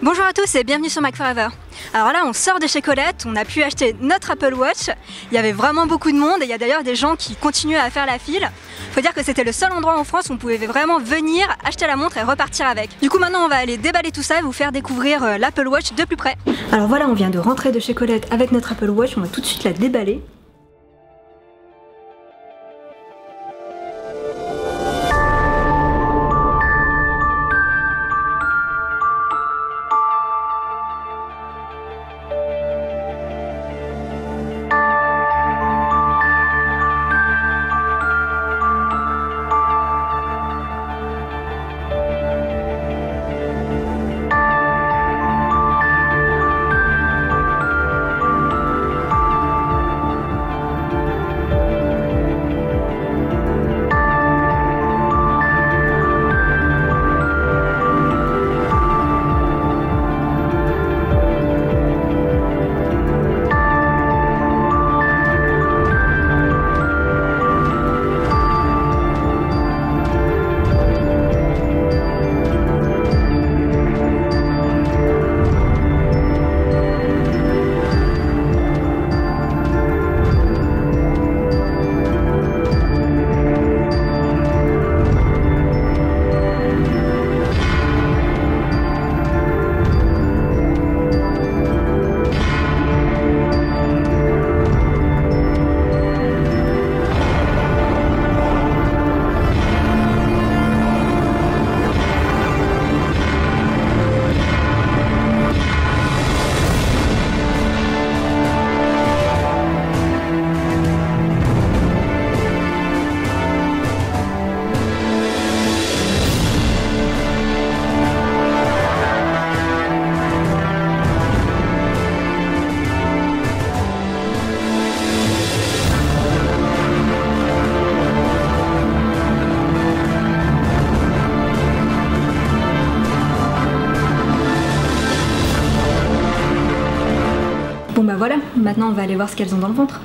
Bonjour à tous et bienvenue sur Mac Forever. Alors là, on sort de chez Colette, on a pu acheter notre Apple Watch. Il y avait vraiment beaucoup de monde et il y a d'ailleurs des gens qui continuaient à faire la file. Faut dire que c'était le seul endroit en France où on pouvait vraiment venir, acheter la montre et repartir avec. Du coup, maintenant, on va aller déballer tout ça et vous faire découvrir euh, l'Apple Watch de plus près. Alors voilà, on vient de rentrer de chez Colette avec notre Apple Watch, on va tout de suite la déballer. Bah voilà, maintenant on va aller voir ce qu'elles ont dans le ventre.